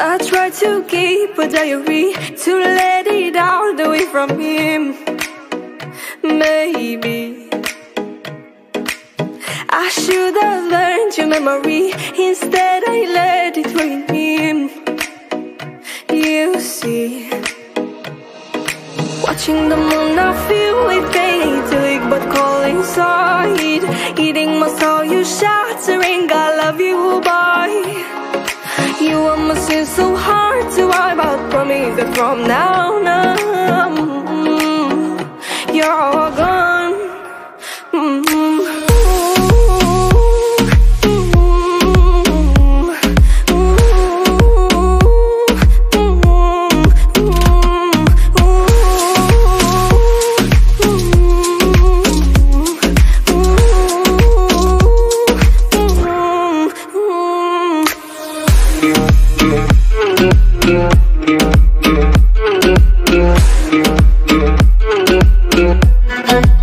I try to keep a diary to let it out away from him. Maybe I should have learned your memory. Instead, I let it ruin him. You see, watching the moon, I feel it fade but calling inside, eating my soul. You shattering. Sin so hard to wipe out Promise that from now on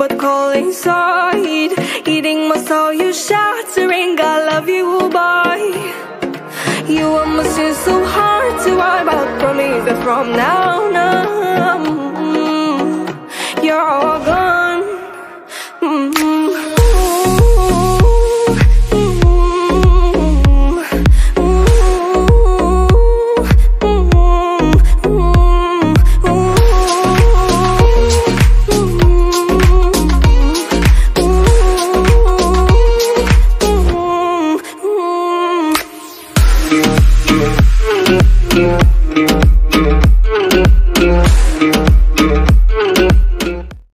but calling inside Eating my soul, you shattering I love you, boy. You are my so hard to wipe out Promise that from now on